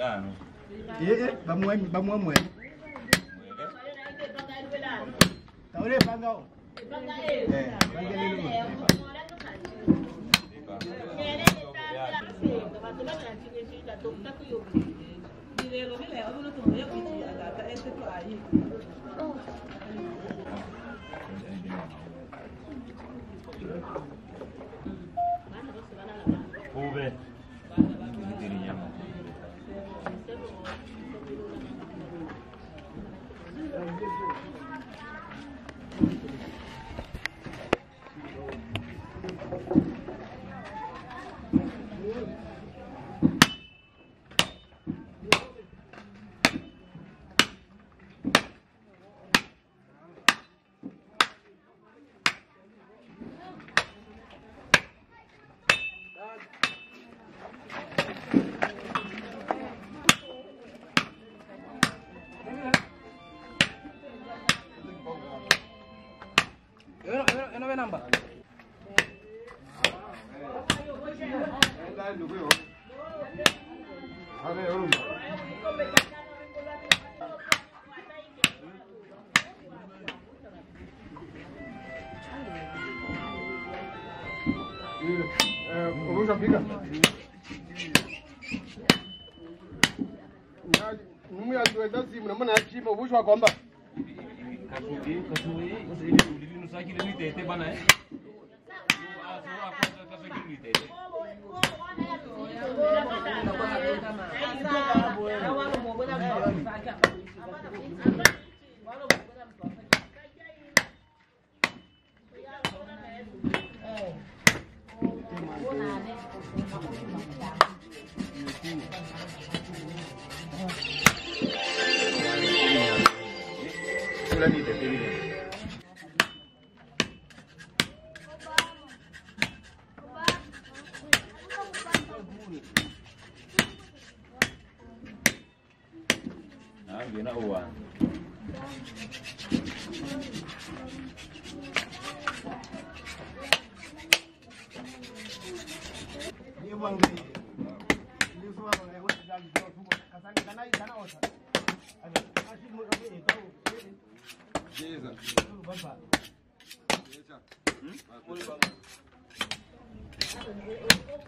ano? Iya, bamuan bamuan muen. Tahu deh panggau. Eh, panggil dulu. Ove.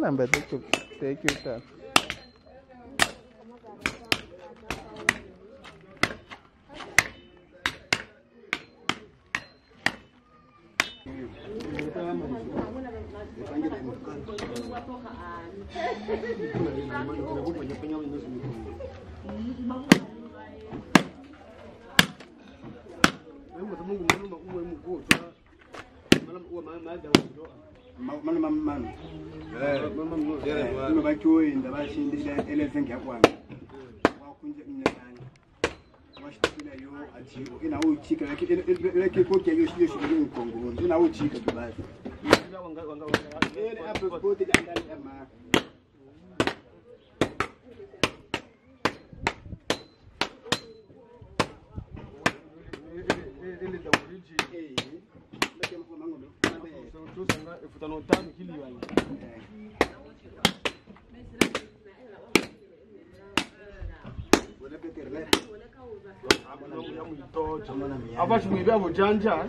não they could, they que, ngozi na uchika kibaya. Apa sih mimpi abu janjar?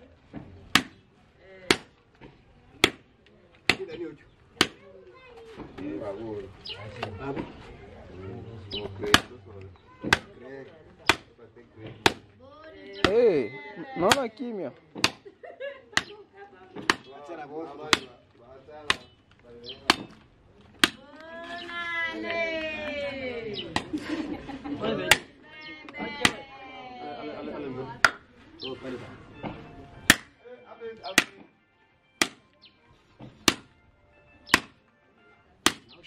Danildo. Por favor. Abre. Vou crer. Ei, não aqui, meu.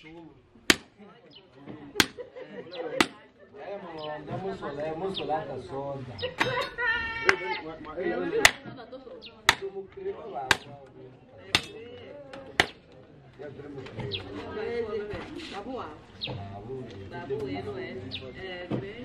ciúme. É, mano, é muscular, é mussolata sonda. Sumo crema lá, Tá voando. Tá voando, é. É, bem.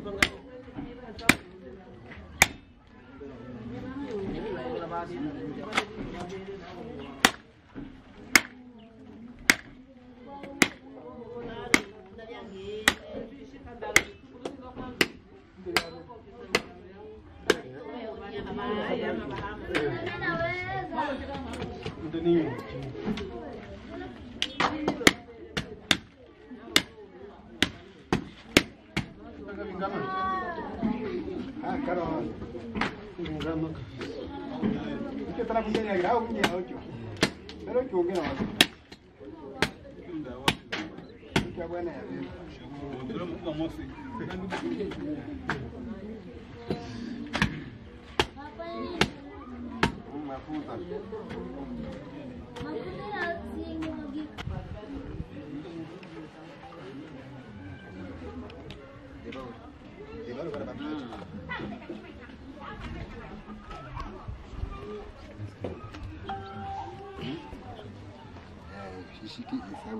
people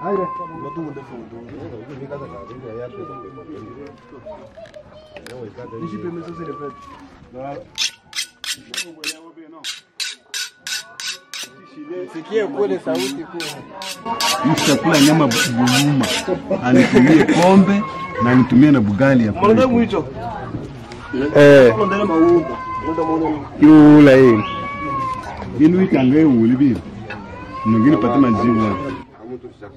kwa-. Aire. Sikie kule sauti kule. Mtakula nyama buluma, anitumie pombe na nitumie na bugali ya Mwana kule. mwicho. Eh, yula hii. Inu itangaye uli bibi. Nungini pata majibu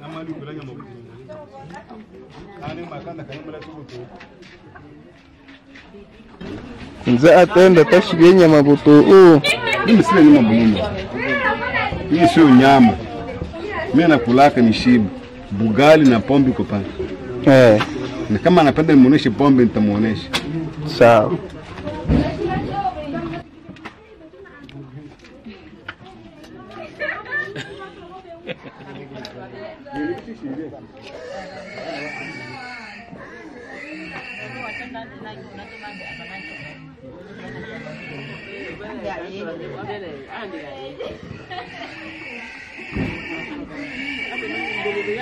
namaligulanya mabutinga ane makanda kanyamala tukutu za a tenda tashigenye mabutu uu imisile nyama bulunga imisiyo nyama. Mimi nakulaka ni shiba. Bugali na pombe iko pale. Eh, Na kama anapenda nimuoneshe pombe nitamuonesha. sawa.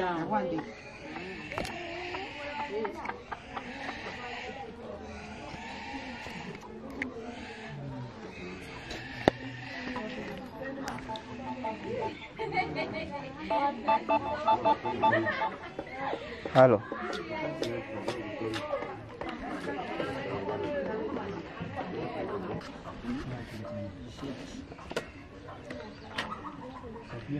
Aguante. Aló. Aquí.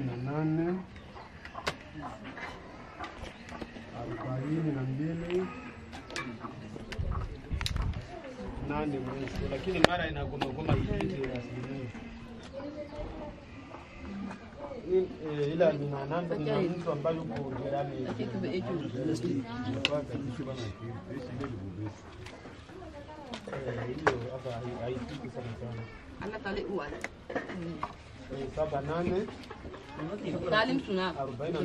Arobaini na mbili. Nane mwezi, lakini mara inagomagoma ipite asilimia eh, ila nina namba nina mtu ambaye yuko jirani hiyo hapa haifiki sana sana saba nane. Arobaini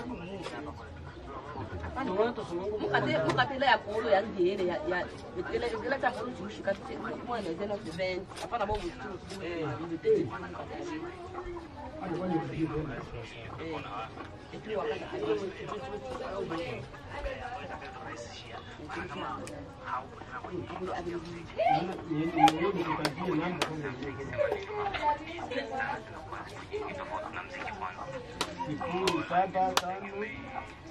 Vámonos. mɔgɔnin tɛ sunɔgɔ mɔgɔ tɛ mɔgɔ tɛ ya kunkolo yan den de ya ya tɛlɛ tɛlɛ ta bolo Eu não sei se mɔgɔ yɛrɛ tɛlɛ fɛ bɛn a fana b'o wusu wusu tɛ yen. Thank you.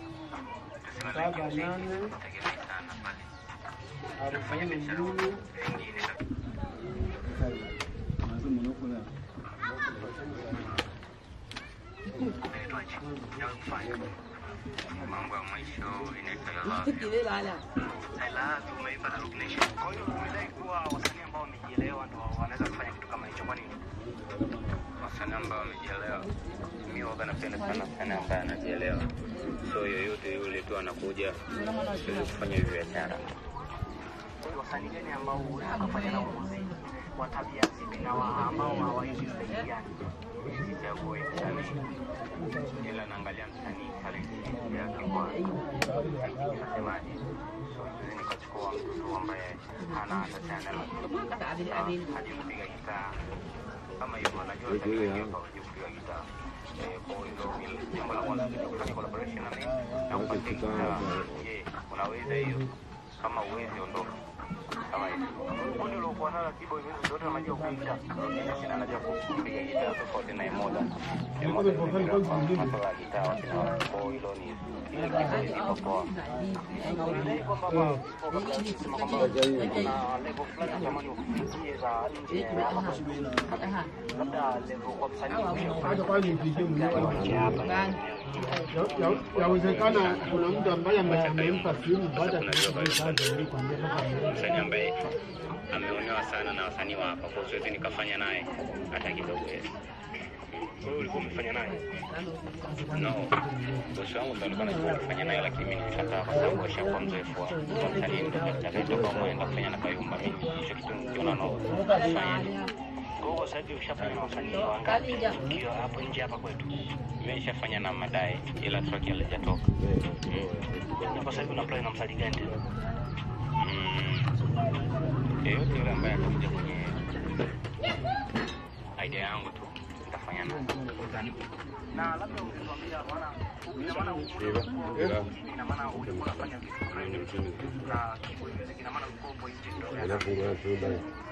Saba nane arobaini mbili mambo ya mwisho na Kwa hiyo umedai kuwa wasanii ambao wamejielewa. Ndo wanaweza kufanya kitu kama hicho, kwa nini? Wasanii ambao wamejielewa, mimi waga napenda sana msanii ambaye anajielewa, so yoyote yule tu anakuja, siwezi kufanya biashara. mtu hajui kupiga gitaa kama hivyo, anajua kupiga gitaa. Eh, jambo la kwanza kufanya collaboration na mimi na kupatia unaweza hiyo? Kama uwezi ondoka kama. Kundi uliokuwa nalo Kibo ndio tunajua kupiga. Mimi sina najua kupiga gitaa tofauti na Emoda. Emoda ni masuala ya gitaa wakina kwa hilo ni ile kitu iko poa. Unadai kwamba hapa kabla kusema kwamba kuna level fulani natamani ufikie za nje ya hapa labda level kwa msanii Acha kwanza nipigie mwenyewe. hapa Ya- ya- Yawezekana kuna mtu ambaye ame- amempa simu baada ambaye ameonewa sana na wasanii wa hapa, kwa siwezi nikafanya naye hata kidogo. Wewe ulikuwa umefanya naye? Bosi wangu ndo alikuwa kufanya naye, lakini mimi nilikataa kwa sababu ashakuwa mzoefu wa wa msanii atakayetoka mwenda kufanya na Kayumba. Mimi. Hicho kitu nikiona no fanya kwa hiyo sasa hivi ushafanya mafanikio wangapi? Ukiwa hapo nje hapa kwetu. Mimi nishafanya na madai, ila track halijatoka. na kwa sasa hivi unaplay na msali gani tena? Mm, yeyote yule ambaye atakuja kwenye idea yangu tu nitafanya naye. na labda ungetuambia bwana ina maana ina maana ulikuwa unafanya vitu na ina maana ulikuwa upo nje ndio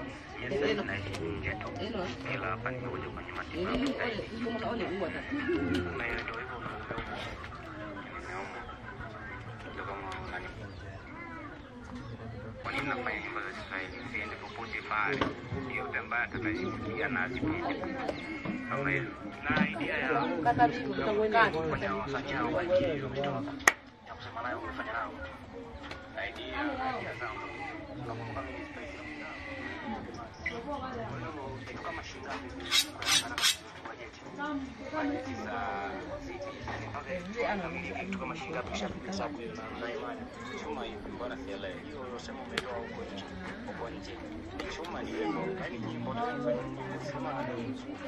kwa nini nafanya nyimbo za Kiswahili siende popote pale, yote ambayo atakayoifikia na azipunguze kama hilo, na idea ya kufanya wafanya wajiri wametoka ya kusema nayo umefanya nao idea idea zangu nakumbuka mimi space huko nje Huko nje. Chuma ni hivyo. yaani nyimbo unazofanya sema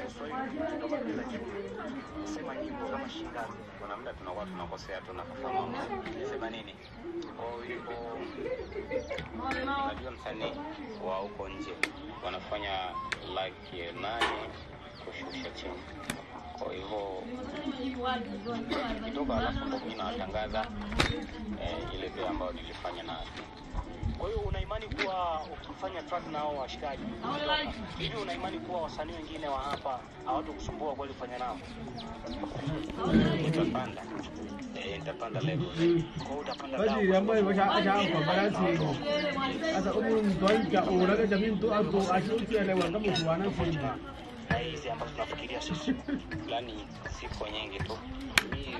Kiswahili ndio maana chuma sema nyimbo kama shilingi kuna muda tunakuwa tunakosea tunafahamu sema nini kwa hiyo unajua msanii wa huko nje wanafanya like nane kushusha chini kwa hivyo kitoka alafu ndo mi nawatangaza ile vile ambayo nilifanya na Kwa hiyo una imani kuwa ukifanya track na hao washikaji hivi, una imani kuwa wasanii wengine wa hapa hawatakusumbua kweli kufanya nao? nitapanda eh, nitapanda level Kwa hiyo utapanda basi dau. ambaye ashamba balance sasa umuntu waika ulaga jamii mtu ato ashukielewa kama kuwana simba na hizi ambazo tunafikiria sisi yani siku nyingi tu Hii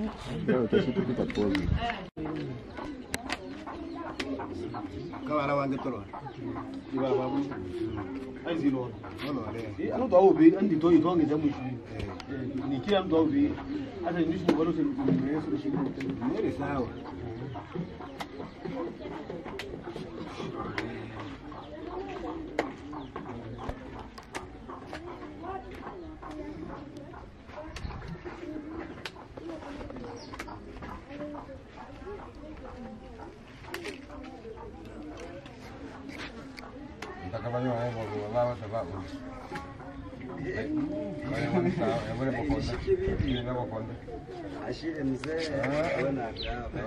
Não, tá 130 pouco. Kawara wange toro. Iba babu. Azilo. Lolo ale. Ano do Thank you. Atakavanywa hebo lava tebabo. Ashire mzee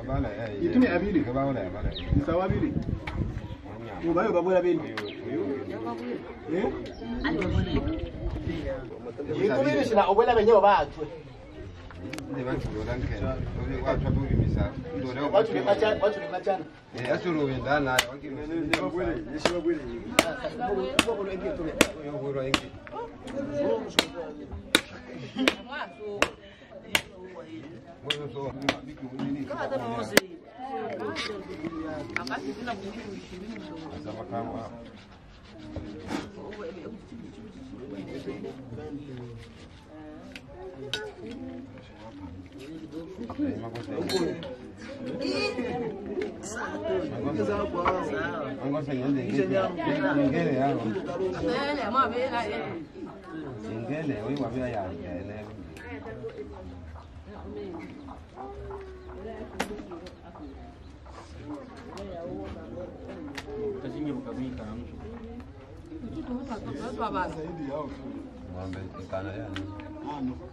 bana eh. Itumi abili kabana ya bana. Sawa abili. Ubayo babula bindi. Eh? Yikumene sina obwela benyo batwe. inda ba ki doran kai dole kwa ta bugi misa doran ba ki ma ta ba ki ma ta eh asuru yin da na ba ki ne ne ba gure ne shi ba gure ba gure ba gure inda to ya gure inda Bueno, so, kama ta mawa sai. Amma ki tuna mu ne shi ne. Azaba kama. Não, hoy não.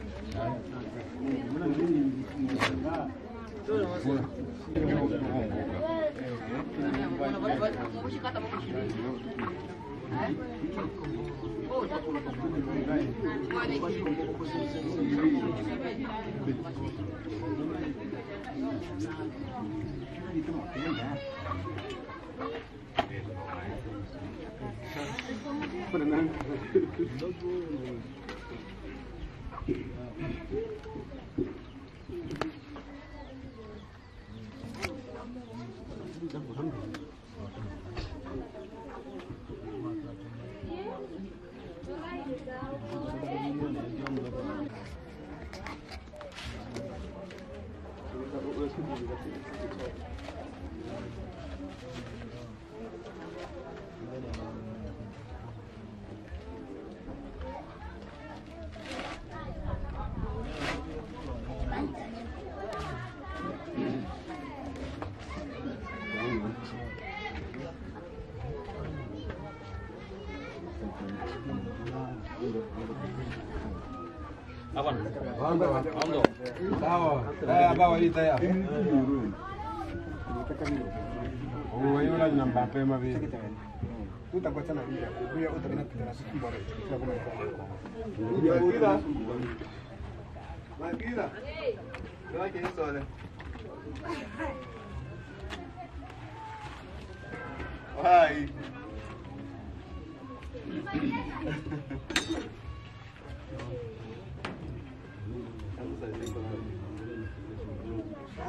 สวัสดีครับ Thank you. kawaida yao. Wewe namba pema vile. Tutakuwa sana bila. Bila utapenda kutana siku bora. Tutakuwa kwa. Bila. Bila. Bila kesole. Vai!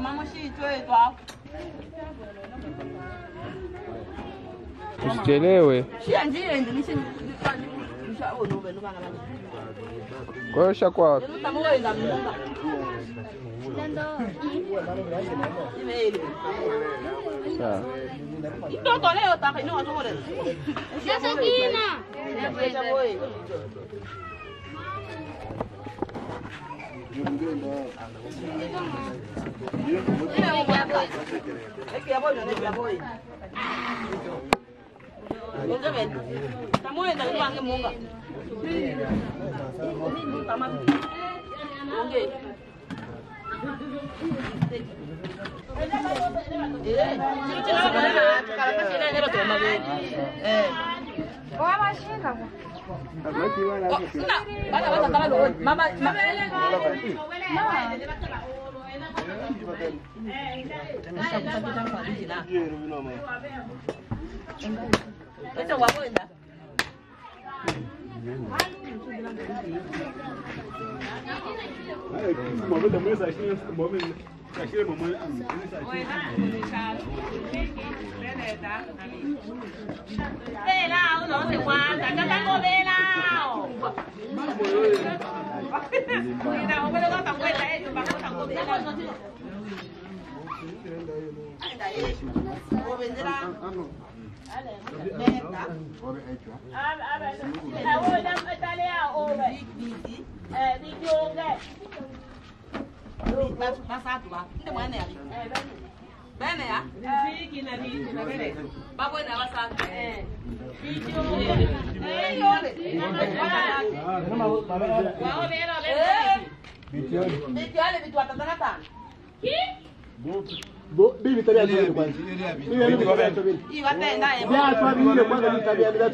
妈妈是最多。Usichelewe. Kwa hiyo shakuwa wapi? Sasa kina. 你别摸我这边打磨一下打磨一下打磨一下打磨一下打磨一下打磨一下打磨一下打哦，那，那那那那了，妈妈。得啦，我们是玩，大家当模特啦。模特，我们是当模特，你们把我们当模特了。我问你啦，哎哎哎，哎，我怎么不打电话？我问，哎，你叫谁？basatu ba nte mwana ya bene ya viki na viki kwanza bibi tabia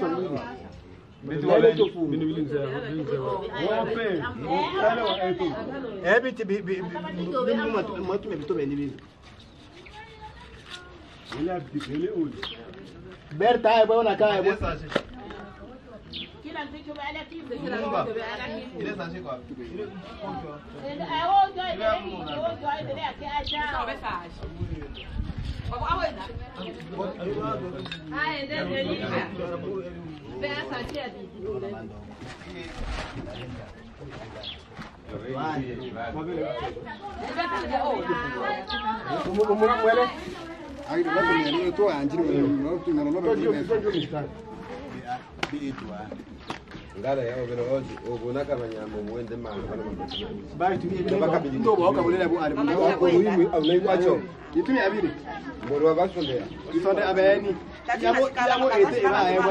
nzuri ebiti matume bitume nibizo berta ay bwana kaya bwana kila mticho baada kimbe kila mticho baada kimbe ile sasa kwa ile konto eh wao ndio ile ndio ile yake acha kwa besa Vamos, vamos, vamos. Ah, é, é, é, é. Ngala yao vero oji ubonaka banyama muende manga bana Bali tumie vile ndio boka bulela bu alimu. wako muhimu au naikwacho Itumie abiri. mboro basondea Isonde abeni. yango ete ena yayebo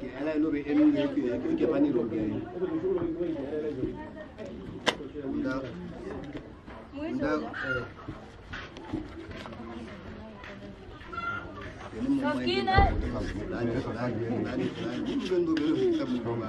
Gɛlɛya n'o bɛ emi ye bi ye ko jaba ni rɔba ye. Nda nda ɛɛ. Sakina. Naani naani naani naani n bɛ n'o bɛ n'o bɛ tamu bɔ ba.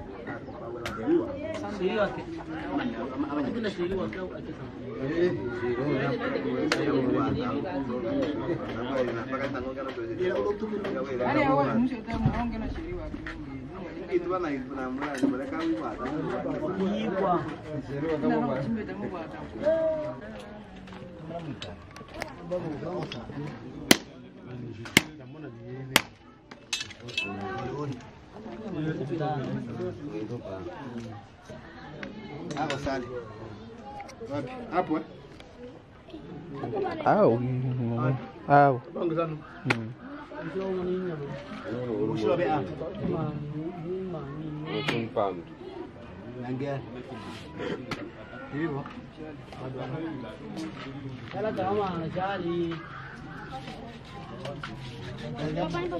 au tumanyana. Hapo sali. Wapi? Hapo eh? Au. Au. Bongo sana. Mm. Ushobe hapo. Kumpanda. Nangia. Hivyo. Kala kama anajali. Kwa nini kwa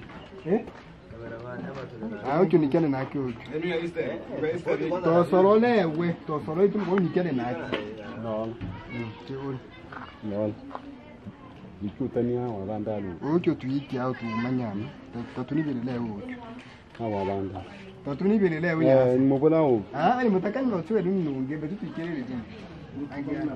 ayo tunikane nake uju tosorolewe tosoroitu unikane nake ikutania wabandalu ucho tuikiao tumanyame tatunibelelewe ucho awabanda tatunibelelewe yasa mubulawo ah nimutaka ninotsiwe limnunge betu tuikelele jinji angiana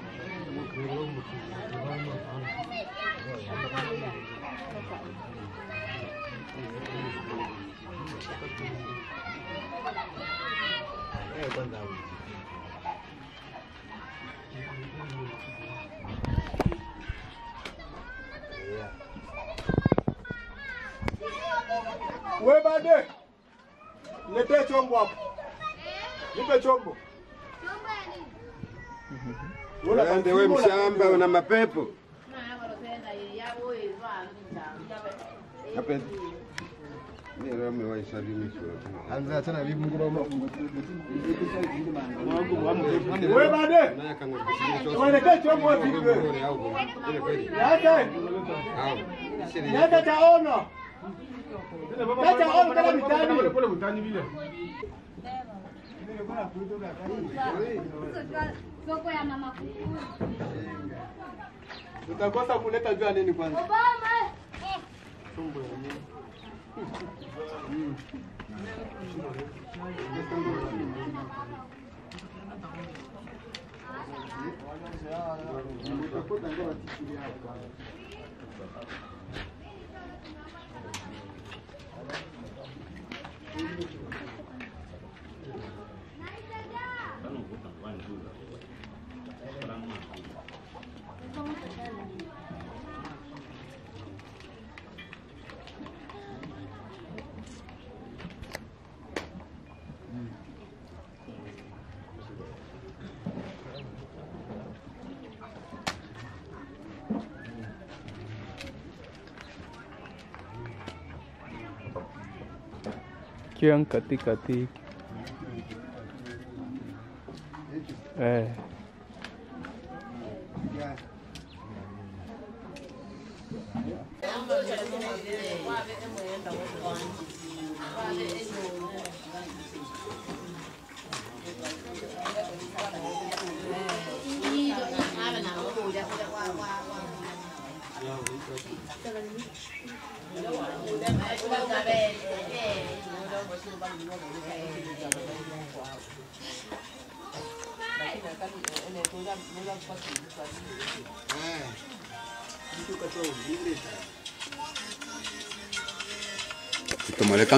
We bade. Niletee chombo hapo nipe Yake. Yake we mshamba una mapepo. Thank vile. Soko ya mama kuku. Utakosa kuleta jua nini kwanza? Obama. yang ketik-ketik. Eh.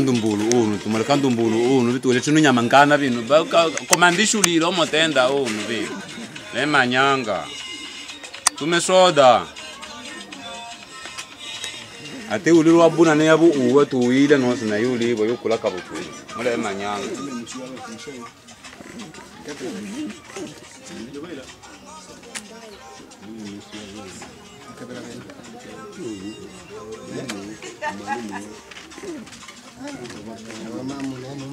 Tumoleka ndumbulu unu tumoleka kandumbulu unu vitule chinu nyamangana vinu komandishulile omotenda unu vinu lemanyanga tumesoda ate ulilo abuna ne yabu uwe tuwile nosi na yulibo yukula kabutuli mule manyanga. Londa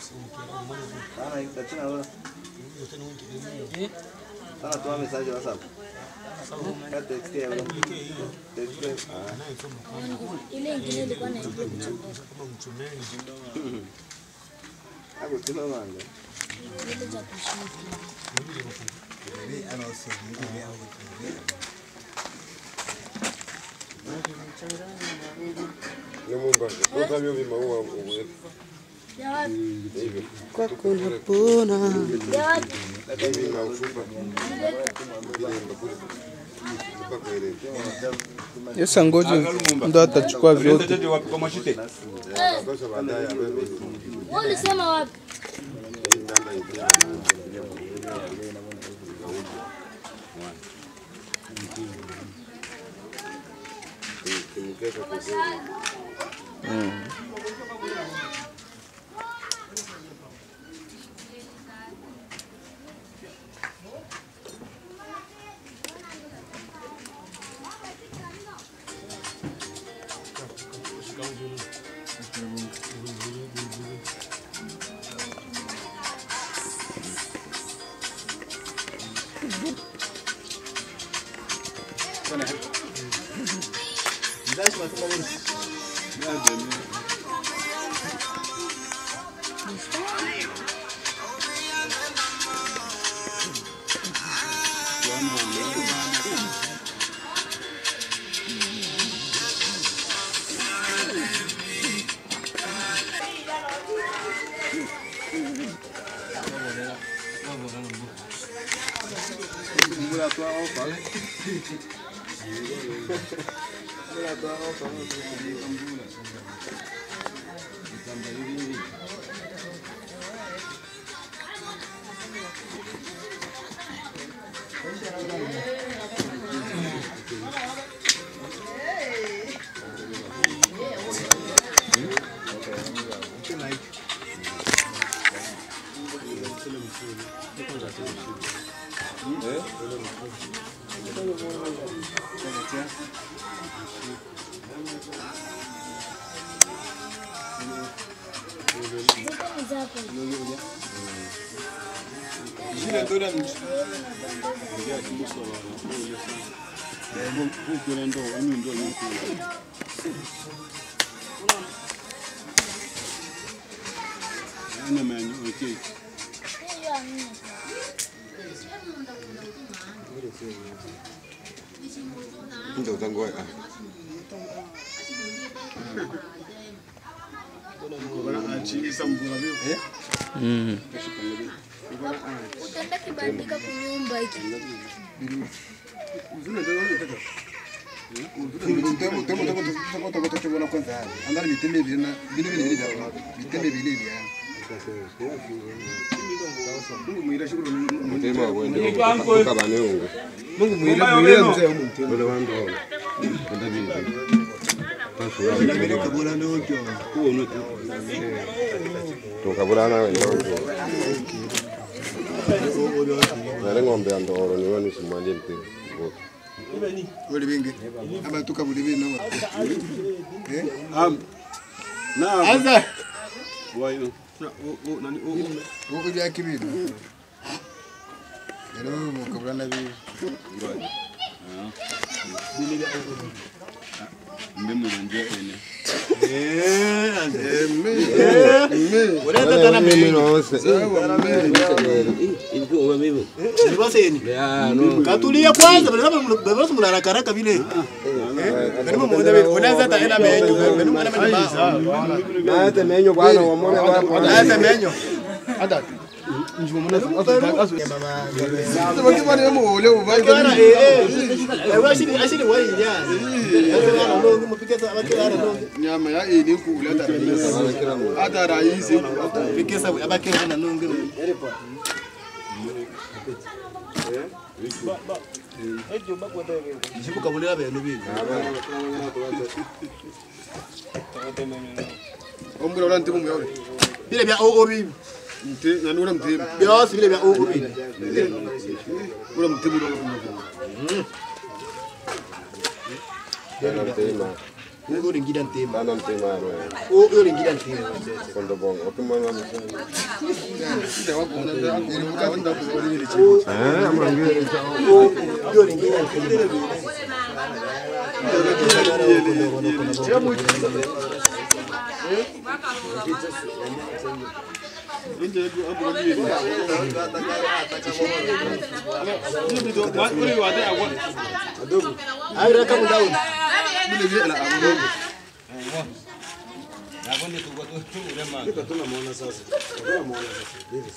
Sana hii tachina wewe. Eh? Sana tuma message WhatsApp. Text ya wewe. Text ya. Ile ingine ilikuwa na não sei o mchumeni é Hapo tuma mwanzo. Ile cha kushika. Ile anaosema ile au Nyamumba, kwa sababu hivi maua kwako napona. Yesa ngoje ndo atachukua vyote. à toi, on Evet ya. Yine dönemmiş. Gel. Bu, bu dönemde o emin de oyunu kullanıyor. Annem yani. 你就登過嚟啊！Mm. Utaenda kibandika kwenye hiyo bike. Mitembe mitembe mitembe mitembe Mtema uende huko. Ng'ombe ya ndoro niwe nisimwanje mtema oli bingi abatuka buli bino aza Uko ya rero Yaro mukabula nabi. Mmemulonje ene. Unaenda tena menyo. Katulia kwanza, mnaraka vile. naete menyo kwana wamona naete menyo nyama ya ini kula ata raisi pikisa abakeza nanonge ndikukabulira bene bino ombula ola ntimo muyaule bile bya oo bibi nanula mtima byose bile bya oo bino ula mtima Ogore gidan tema. Nanan tema ro. Ogore gidan tema. Kondo bong. Oke mana masa. Dewa kondo dewa kondo buka kondo ogore ni dicu. Eh, amang gue. Ogore gidan tema. Dia mau Abin da tuba tuba tuba da ma. Duka tuna mawana sasa. Tuna mawana sasa. Davis.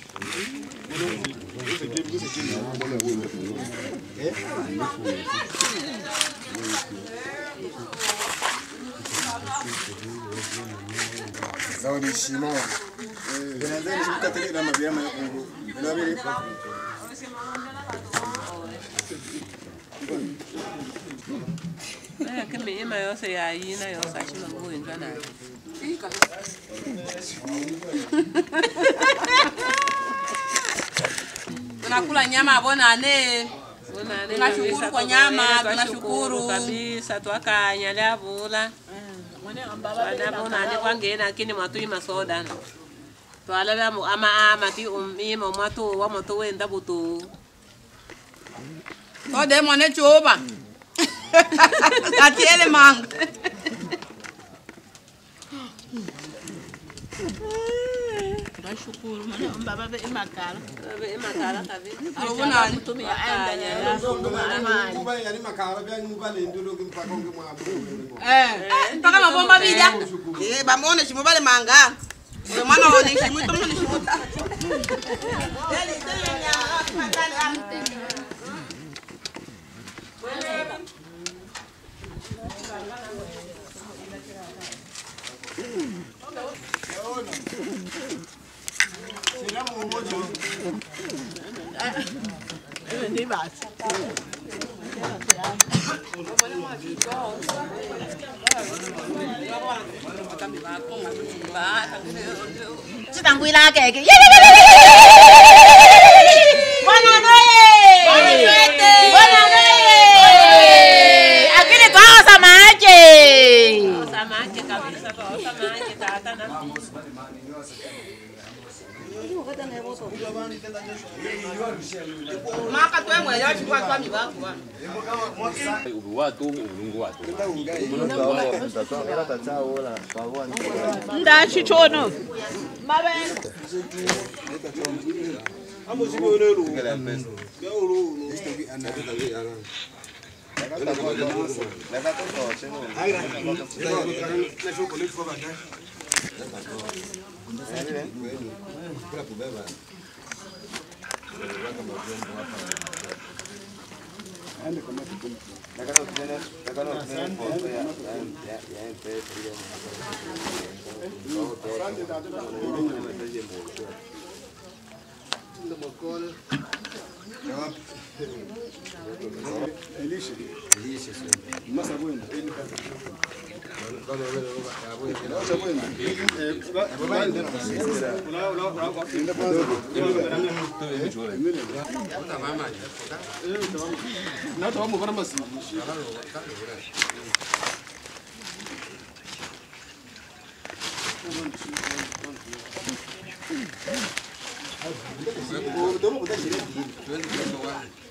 zaune shi ma yana zai shi kuka tare da mabiya mai kungo yana bere Kan me yi ma yosa na yosa shi mango yanzu ana tunakula nyama bonane tunashukuru kwa nyama tunashukuru. kabisa twakanya lyavula twanabonane kwangena kini mwatui soda twalala ama ama ti umima mwatu wa mwatu wenda butu. Ode mwane chuba. Atiele mang. ngashukuru mba babe emakala babe emakala kabe awubonani mutumi ya aenda nyala kuba ngani makala bya ngiba lento lokho impaka ngi mwabo eh impaka mabomba bidya eh bamone shimo bale manga ndomana wone shimo tomo shimo ta mi basta. Ci tango in là che... Buonanotte! Buonanotte! Buonanotte! A che cosa mangi? Cosa mangi, capito? Cosa mangi, tata? Io vado a nevoso. Io vado a nevoso. makatoengwa ya chikwatwami vakuva uvi watu ulungu watu ndachichono mavene Gracias. La casa tiene, la casa tiene foto ya, ya, ya empecé a ir a 嗯嗯嗯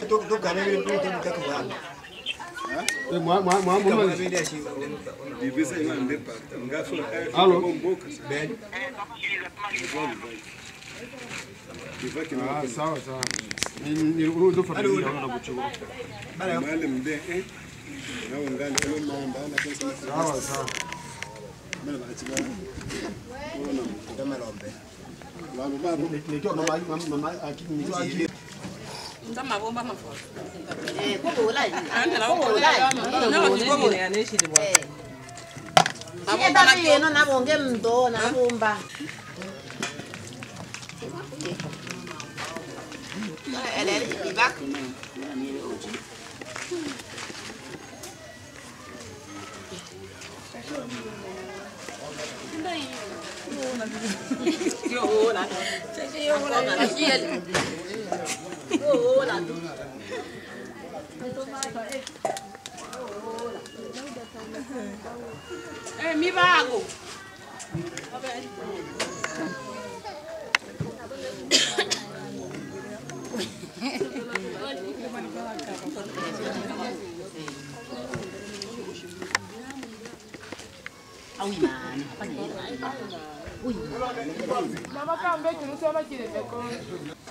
Estou ganhando, estou ganhando. Moi, moi, moi, moi. Alô? Ah, sawa sawa. Nilizofanya nini naona kuchukua. Mwalimu ndiye eh. Na ungani kama maomba na pesa. Sawa sawa. Mimi baachi bana. Unaona kama rombe. Mama mama mama akini Sama bo ba ma fo. Eh, ko bo lai. An la ko bo lai. Na ko bo bo. Eh. Abo ba na yeno na bo nge mdo na bo mba. Ele ele ibak. Yo, hola. Yo, hola. Yo, hola. É, me vago. Ui, mano, rapaz. Ui. Dava pra que beijo, não sei mais direito.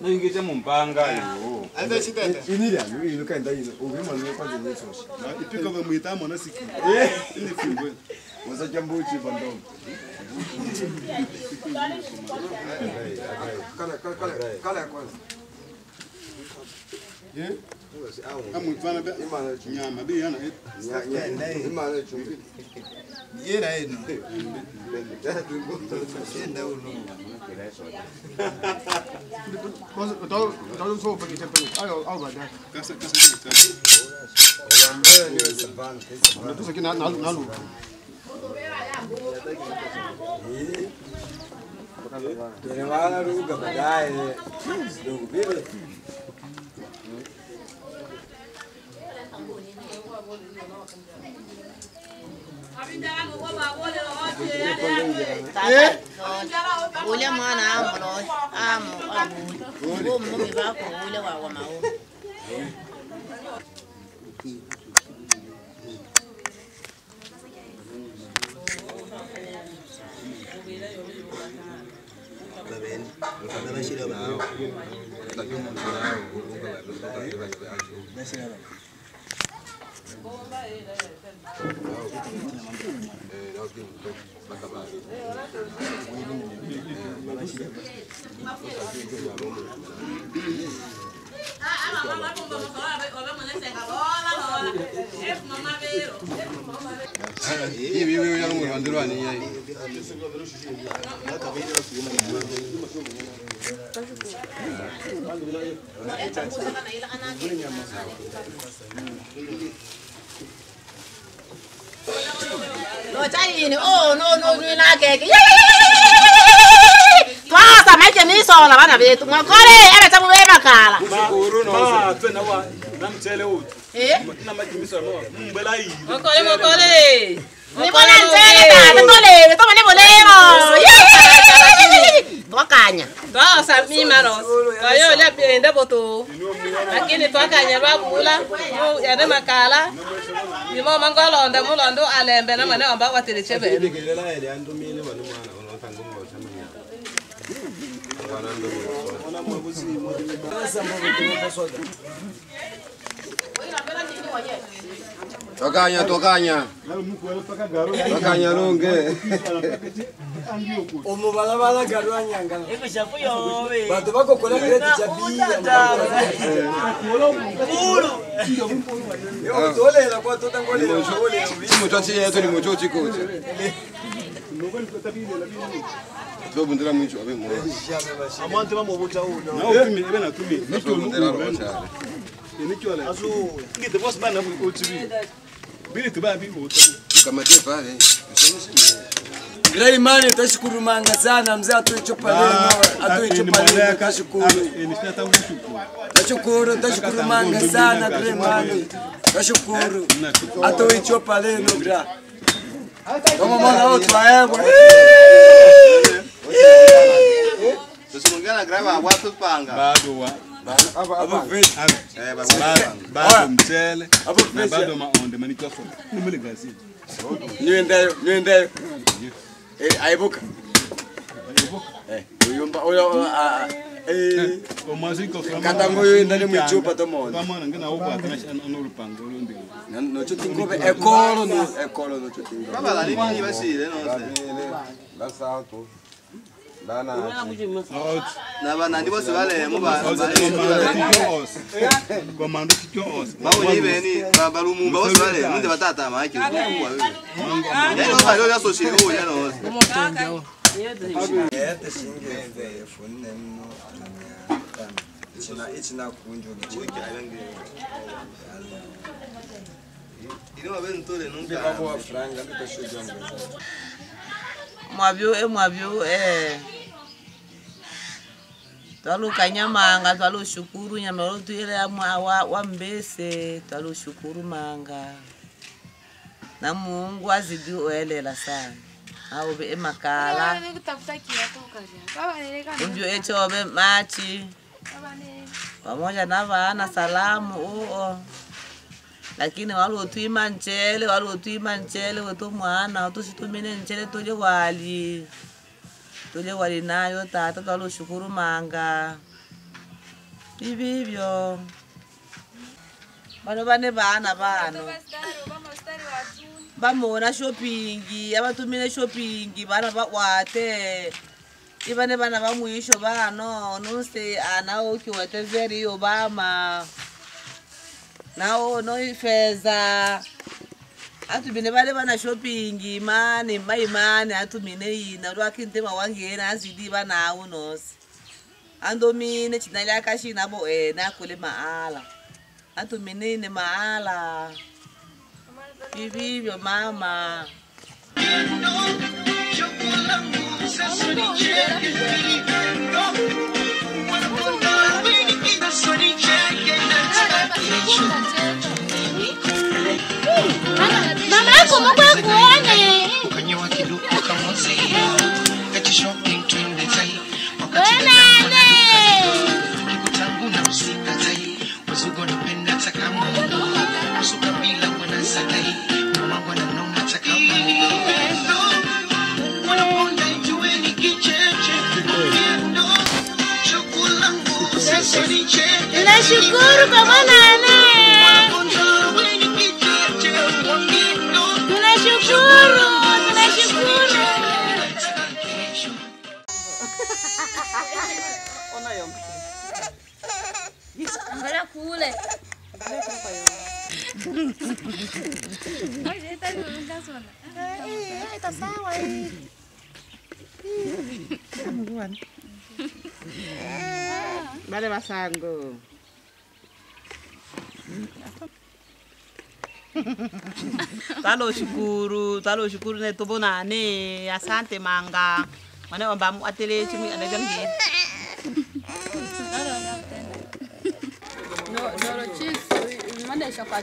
noingite mumbanga wasachambuchi pandomo kala yakwanza amwipfana nyama biyana imana yera ino yenda uno todo sopa que tem aí ao guardar casa casa casa olha tudo aqui na na na lua Teremana ruga baadaye ndugu bibi Thank you. wule mwana ambulo amu abu bo mumi bako wule wa wa mawo ibi Ibu ibu ngo rwanda rwaniye Thank you. nochayini o nononwinakeke twasa maite misola vana vetu mwakole evetsa muvemakala mukole mukole nibona nzele tata tolele tomanivolero Twakanya. twaosa mimaro. kwayo ile biende. Lakini twakanya babula. Mo yane makala. Nimo mangolonda mulondo alembe na omba be. Ngelela twakanya twakanya. Twakanya longe omubalabala galwanyangabantu bakokola kireti kyabiyaaolerakwatotangoleacimu twaciyeto ni mucho cikoca tobundira mwicho ave moaamwante vamobutaunautumivenatumi mitumuuasu ngite vosibanakuti bili tubabi ukamateva Rai mani tashikurumanga sana mzee atoe chupa leno atoe chupa leno tashukuru. Tashukuru tashikurumanga sana rai mani tashukuru atoe chupa leno gra. Vamos mandar outra égua. Tusimungana grava watu panga. Bado wa. Hapo fresh. Eh, bado mchele. Hapo fresh. Bado maonde maniko hapo. Nimele gasi. Niendayo, niendayo. Eh, aibuka. Aibuka. Eh, uyumba uyo eh omaziko fama. Katango yo ndani mwichupa tomono. Pamana ngena uko atana anolupango lundi. Nocho tingobe ekolo no ekolo nocho tingobe. Baba la nini basile no. Basile. Basauto. nabana ndi bose balemu bamanda kikyos mawulire beni balumumba bose balemu nze batata maki yaliwo byasosiriwo yanoze ekinakunjuga mwavyo mwavyo eh. eh. Twaluka nyamanga twalushukuru nyama lotuyele wa, wa, wa mbese twalushukuru manga. Na Mungu azidi uelela sana. Aube emakala. Echo be machi. Pamoja na vana salamu uo. Lakini walotwima nchele walotwima nchele wetu mwana tusitumine nchele tule wali tule wali nayo tata twaloshukuru manga. Vivivyo vano vane vana vano. Vamona shopingi avatumile shopingi vana vakwate ivane vana va mwisho vano nonse ana okiwete veriyo vama nawo noifeza atumine bale bana shopping imane maimane atumine ina lwakintema wangena azidi vanawo nosi andomine china lyakashinabo ena kule maala atumine ine maala vivivyo mama Mama yako Mungu akuone. Wewe nani? Tunashukuru kwa mwanane. kule. Oye, está en un caso. Ay, está sawa ne asante manga mane omba mu atele chimwi anajangi Mwendesha kwa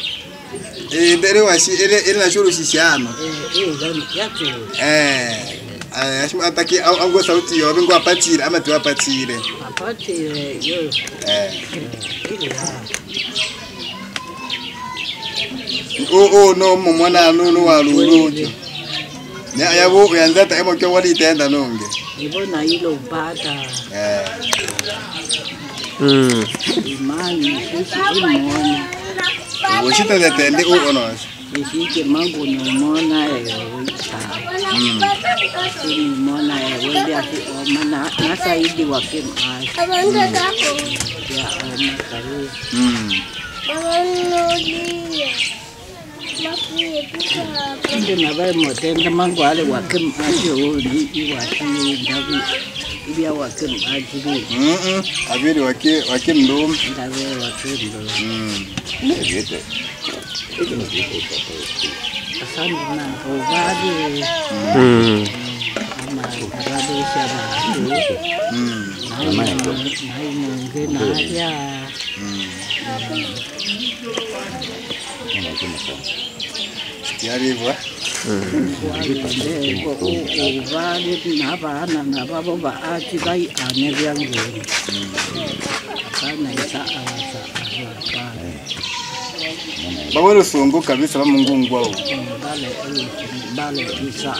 eh ndere wasi ele ele na shuru eh eh ashima ataki ango sauti yo bengo apatire ama tu apatire Apatire yo. eh. O o no mwana nunu no walulujo ne ayabo uyanzata emo kyo wali tenda nonge Ibona hilo upata eh. Mm. imani sisi 我现在在等那个呢。你是怎么不能摸那个？嗯。你摸那个，我家是我们拿拿啥一滴我给买。他们在干活。呀，我们可以。嗯。我们努力。Ini nabai moten teman gua lewat ke masuk di iwasi nabi. Ndavi ibya wake maji bi mm abiri wake wake mdum ndabe wake ndo mm. Asante na ubadi Mm. ama karabisha bantu mm. Nainonge nalya yaribwa ubali nabana nababo baati bai ane byangeni akanaisa babona kabisa bamungungu isa.